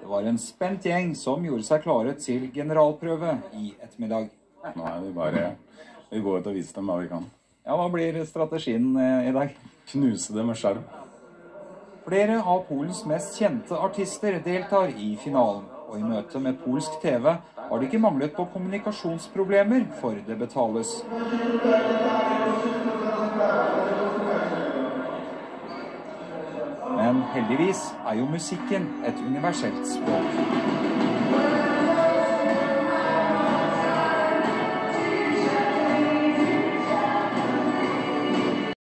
Det var en spent gjeng som gjorde seg klare til generalprøve i ettermiddag. Nå er vi bare Vi går ut og viser dem hva vi kan. Ja, Hva blir strategien eh, i dag? Knuse det med skjerm. Flere av Polens mest kjente artister deltar i finalen. Og i møte med polsk TV har det ikke manglet på kommunikasjonsproblemer, for det betales. Men heldigvis er jo musikken et universelt språk.